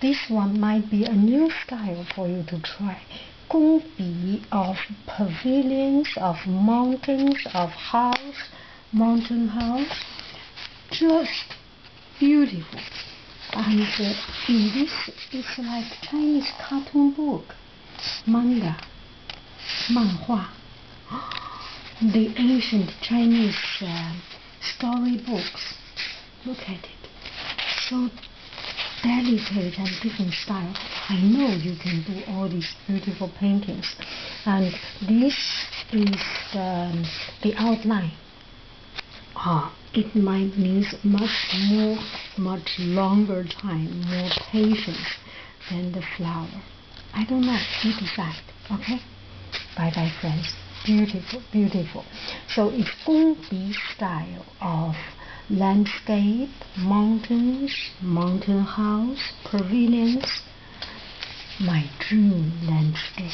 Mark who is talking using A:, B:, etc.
A: this one might be a new style for you to try. Gongbi of pavilions, of mountains, of house, mountain house. Just beautiful. And uh, in this, it's like Chinese cartoon book, manga, manhua. The ancient Chinese uh, storybooks. Look at it. So delicate and different style. I know you can do all these beautiful paintings. And this is um, the outline. Ah, it might need much more, much longer time, more patience than the flower. I don't know. You decide. Okay? Bye bye, friends. Beautiful, beautiful. So it's Gongbi style of landscape, mountains, mountain house, pavilions, my dream landscape.